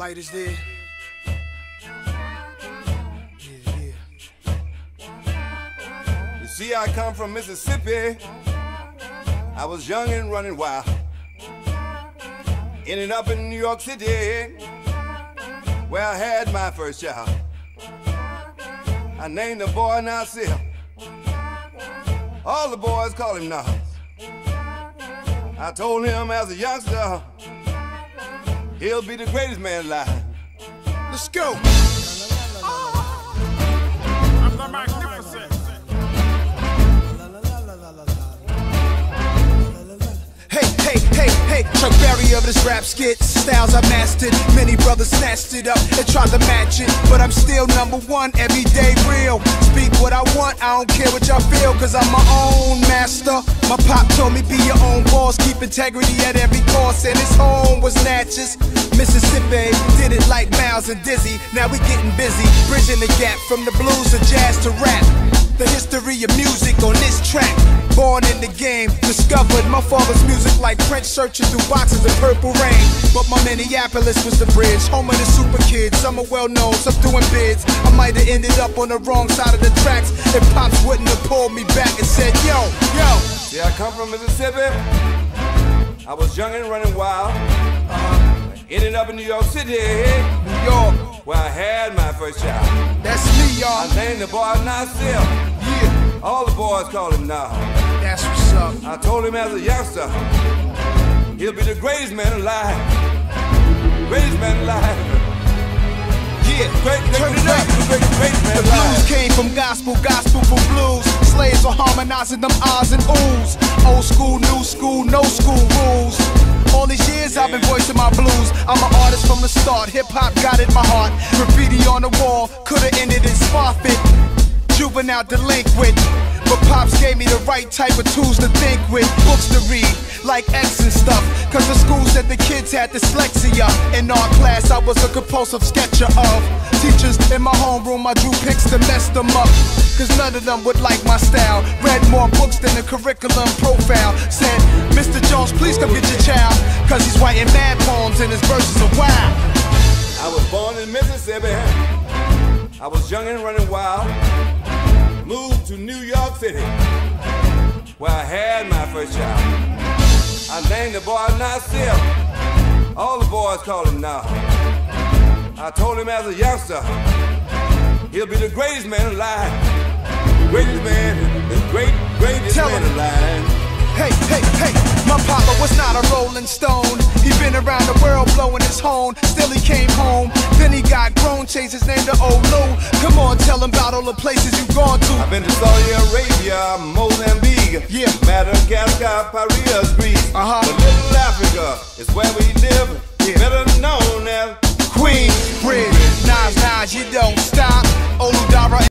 Light is there. You see, I come from Mississippi. I was young and running wild. Ended up in New York City, where I had my first child. I named the boy Nasir. All the boys call him Nas. I told him as a youngster, he'll be the greatest man alive. Let's go. Ah. I'm Of this rap skit. Styles I mastered. Many brothers snatched it up and tried to match it. But I'm still number one, everyday real. Speak what I want, I don't care what y'all feel, cause I'm my own master. My pop told me be your own boss, keep integrity at every cost, and his home was Natchez. Mississippi did it like Miles and Dizzy. Now we getting busy, bridging the gap from the blues to jazz to rap. The history of music on this track. Born in the game, discovered my father's music like Prince searching through boxes of purple rain. But my Minneapolis was the bridge, home of the super kids. Some are well known, some doing bids. I might have ended up on the wrong side of the tracks if Pops wouldn't have pulled me back and said, Yo, yo. See, I come from Mississippi. I was young and running wild. Uh-huh. Ended up in New York City, New York, where I had my first child. that's me, y'all. I named the boy Nasir. All the boys call him Nas. that's what's up. I told him as a youngster, he'll be the greatest man alive. Greatest man alive. Yeah, Great, great, turn it up. great, great, great The blues came from gospel, gospel from blues. Slaves were harmonizing them ahs and oohs. Old school, new school, no school rules. All these years I've been voicing my blues. I'm an artist from the start. Hip hop got it in my heart. Graffiti on the wall could've ended in Spofford. Juvenile delinquent. But Pops gave me the right type of tools to think with. Books to read, like X and stuff. Cause the school said the kids had dyslexia. In our class, I was a compulsive sketcher of. Teachers in my homeroom, I drew pics to mess them up. Cause none of them would like my style. Read more books than the curriculum profile. Said, Mr. Jones, please come get your child. Cause he's writing mad poems and his verses are wild. I was born in Mississippi. I was young and running wild. Moved to New York City, where I had my first child. I named the boy Nasir. All the boys call him Nas. I told him as a youngster, he'll be the greatest man alive. The Greatest man, the great, greatest Tell man him. alive. Hey, hey, hey, my papa was not a rolling stone. He been around the world blowing his horn. Still he came home. Then he got grown, changed his name to Olu. Come on, tell him about all the places you've gone to. I've been to Saudi Arabia, Mozambique, Yeah. Madagascar, Paris, Greece. Uh-huh. But little Africa is where we live.